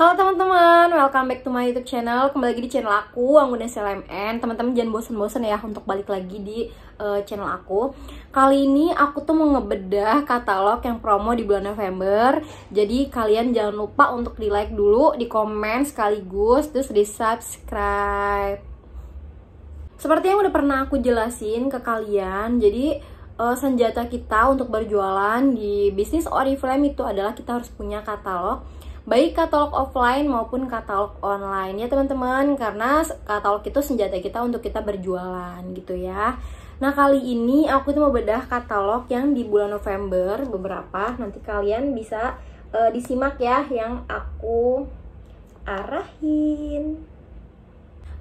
Halo teman-teman, welcome back to my YouTube channel. Kembali lagi di channel aku, Anggun SLMN. Teman-teman jangan bosen-bosen ya untuk balik lagi di uh, channel aku. Kali ini aku tuh mau ngebedah katalog yang promo di bulan November. Jadi kalian jangan lupa untuk di like dulu, di komen sekaligus, terus di subscribe. Seperti yang udah pernah aku jelasin ke kalian, jadi uh, senjata kita untuk berjualan di bisnis Oriflame itu adalah kita harus punya katalog baik katalog offline maupun katalog online ya teman-teman. Karena katalog itu senjata kita untuk kita berjualan gitu ya. Nah kali ini aku tuh mau bedah katalog yang di bulan November. Beberapa nanti kalian bisa uh, disimak ya yang aku arahin.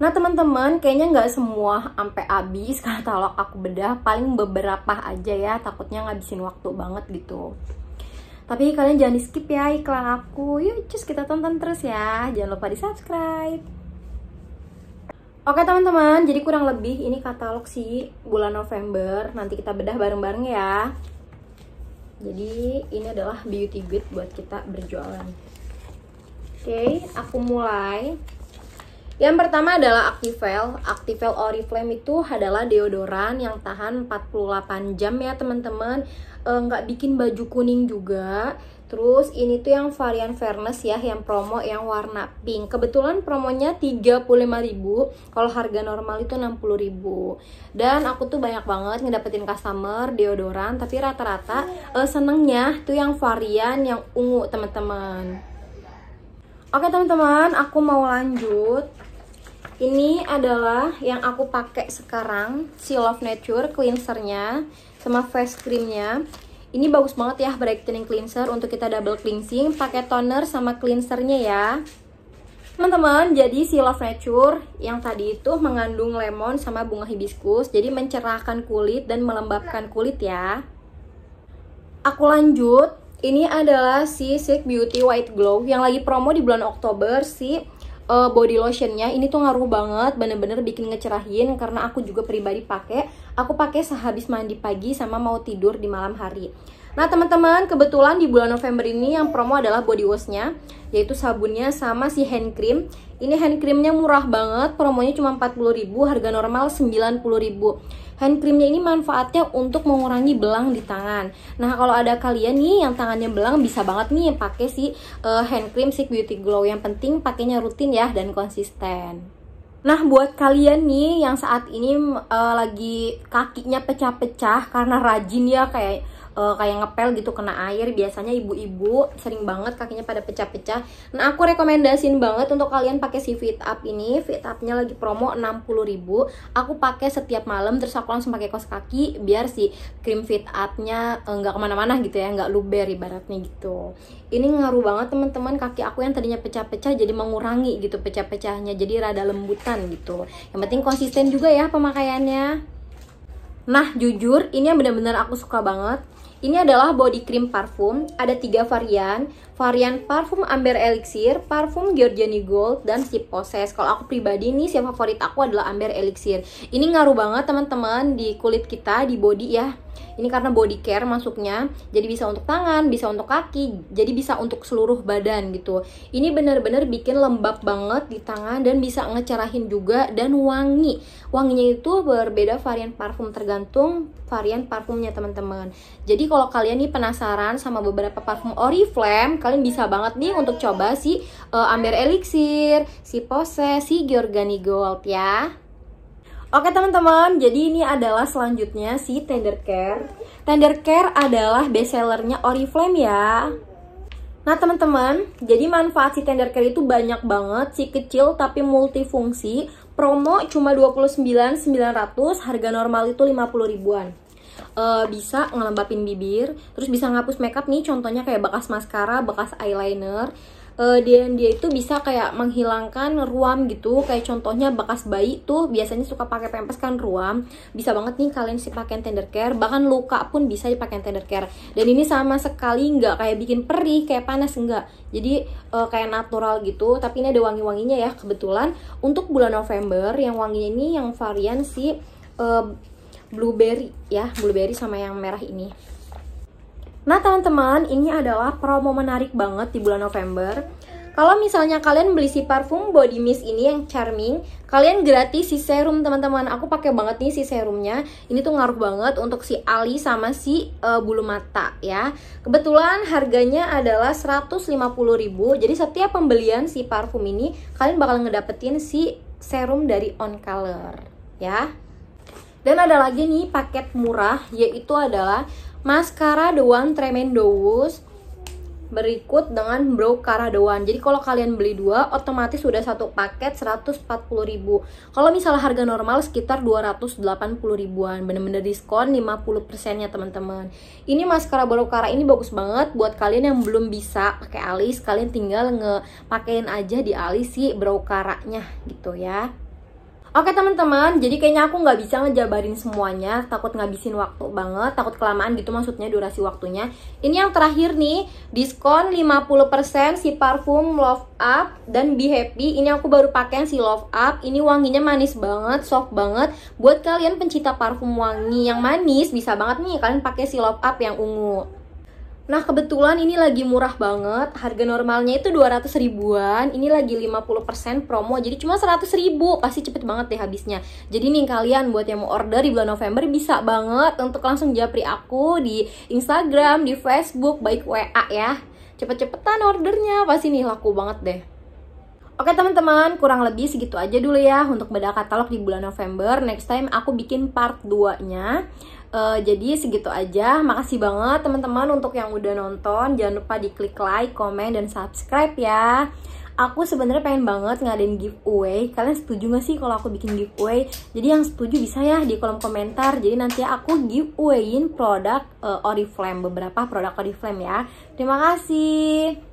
Nah teman-teman kayaknya nggak semua sampai habis katalog aku bedah. Paling beberapa aja ya takutnya ngabisin waktu banget gitu tapi kalian jangan di skip ya iklan aku. Yuk, cus kita tonton terus ya. Jangan lupa di subscribe. Oke teman-teman, jadi kurang lebih ini katalog sih bulan November. Nanti kita bedah bareng-bareng ya. Jadi ini adalah beauty good buat kita berjualan. Oke, aku mulai. Yang pertama adalah Activel. Activel Oriflame itu adalah deodoran yang tahan 48 jam ya teman-teman Eh, nggak uh, bikin baju kuning juga Terus ini tuh yang varian fairness ya, yang promo yang warna pink. Kebetulan promonya 35.000, kalau harga normal itu 60.000. Dan aku tuh banyak banget ngedapetin customer deodoran, tapi rata-rata uh, senengnya tuh yang varian yang ungu, teman-teman. Oke, teman-teman, aku mau lanjut. Ini adalah yang aku pakai sekarang, Seal of Nature cleansernya sama face creamnya. Ini bagus banget ya brightening cleanser untuk kita double cleansing pakai toner sama cleansernya ya. Teman-teman jadi si Love Nature yang tadi itu mengandung lemon sama bunga hibiscus jadi mencerahkan kulit dan melembabkan kulit ya. Aku lanjut. Ini adalah si Silk Beauty White Glow yang lagi promo di bulan Oktober si uh, body lotionnya ini tuh ngaruh banget bener-bener bikin ngecerahin karena aku juga pribadi pakai. Aku pakai sehabis mandi pagi sama mau tidur di malam hari. Nah teman-teman kebetulan di bulan November ini yang promo adalah body washnya Yaitu sabunnya sama si hand cream. Ini hand creamnya murah banget Promonya cuma 40.000 harga normal 90.000 Hand creamnya ini manfaatnya untuk mengurangi belang di tangan. Nah kalau ada kalian nih yang tangannya belang bisa banget nih pakai si uh, hand cream si Beauty Glow. Yang penting pakainya rutin ya dan konsisten. Nah, buat kalian nih yang saat ini uh, lagi kakinya pecah-pecah karena rajin ya kayak uh, kayak ngepel gitu kena air biasanya ibu-ibu sering banget kakinya pada pecah-pecah. Nah aku rekomendasiin banget untuk kalian pakai si fit up ini. Fit upnya lagi promo 60.000 aku pakai setiap malam terus aku langsung pakai kos kaki biar si krim fit upnya eh, nggak uh, ke mana-mana gitu ya nggak luber ibaratnya gitu. Ini ngaruh banget teman-teman kaki aku yang tadinya pecah-pecah jadi mengurangi gitu pecah-pecahnya jadi rada lembutan gitu. Yang penting konsisten juga ya pemakaiannya. Nah jujur ini yang benar-benar aku suka banget ini adalah body cream parfum, ada tiga varian. Varian parfum Amber Elixir, parfum Giorgiani Gold, dan si Poses. Kalau aku pribadi nih, si favorit aku adalah Amber Elixir. Ini ngaruh banget teman-teman di kulit kita, di body ya ini karena body care masuknya jadi bisa untuk tangan bisa untuk kaki jadi bisa untuk seluruh badan gitu ini bener-bener bikin lembab banget di tangan dan bisa ngecerahin juga dan wangi wanginya itu berbeda varian parfum tergantung varian parfumnya teman-teman jadi kalau kalian nih penasaran sama beberapa parfum Oriflame kalian bisa banget nih untuk coba si uh, Amber Elixir si Pose si Giorgani Gold ya Oke teman-teman, jadi ini adalah selanjutnya si Tender Care. Tender Care adalah bestsellernya Oriflame ya. Nah teman-teman, jadi manfaat si Tender Care itu banyak banget, si kecil tapi multifungsi. Promo cuma 29.900, harga normal itu 50 ribuan. Uh, bisa ngelembapin bibir, terus bisa ngapus makeup nih, contohnya kayak bekas maskara, bekas eyeliner. Uh, dia dia itu bisa kayak menghilangkan ruam gitu kayak contohnya bekas bayi tuh biasanya suka pakai pempes kan ruam. Bisa banget nih kalian sih pakai tender care bahkan luka pun bisa dipakai tender care. Dan ini sama sekali nggak kayak bikin perih kayak panas enggak jadi uh, kayak natural gitu tapi ini ada wangi-wanginya ya kebetulan. Untuk bulan November yang wanginya ini yang varian si blueberry ya blueberry sama yang merah ini Nah teman-teman, ini adalah promo menarik banget di bulan November. Kalau misalnya kalian beli si parfum body mist ini yang charming, kalian gratis si serum teman-teman. Aku pakai banget nih si serumnya. Ini tuh ngaruh banget untuk si ali sama si uh, bulu mata ya. Kebetulan harganya adalah 150.000. Jadi setiap pembelian si parfum ini kalian bakal ngedapetin si serum dari On Color ya. Dan ada lagi nih paket murah yaitu adalah maskara The One Tremendous berikut dengan brow karadoan jadi kalau kalian beli dua otomatis sudah satu paket 140.000 kalau misalnya harga normal sekitar 280 ribuan. Bener-bener diskon 50% ya teman-teman. Ini maskara brow kara ini bagus banget buat kalian yang belum bisa pakai alis. Kalian tinggal ngepakein aja di alis si brow karanya gitu ya Oke teman-teman, jadi kayaknya aku nggak bisa ngejabarin semuanya, takut ngabisin waktu banget, takut kelamaan gitu maksudnya durasi waktunya. Ini yang terakhir nih, diskon 50% si parfum Love Up dan Be Happy. Ini aku baru pakai si Love Up, ini wanginya manis banget, soft banget. Buat kalian pencinta parfum wangi yang manis, bisa banget nih kalian pakai si Love Up yang ungu. Nah kebetulan ini lagi murah banget. Harga normalnya itu 200 ribuan. Ini lagi 50% promo Jadi cuma 100 ribu. Pasti cepet banget deh habisnya. Jadi nih kalian buat yang mau order di bulan November Bisa banget untuk langsung japri aku Di Instagram, di Facebook, baik WA ya. Cepet-cepetan ordernya. Pasti nih laku banget deh. Oke teman-teman, kurang lebih segitu aja dulu ya untuk beda katalog di bulan November. Next time aku bikin part 2-nya. Uh, jadi segitu aja. Makasih banget teman-teman untuk yang udah nonton. Jangan lupa diklik like, komen, dan subscribe ya. Aku sebenarnya pengen banget ngadain giveaway. Kalian setuju gak sih kalau aku bikin giveaway? Jadi yang setuju bisa ya di kolom komentar. Jadi nanti aku giveawayin produk uh, Oriflame, beberapa produk Oriflame ya. Terima kasih.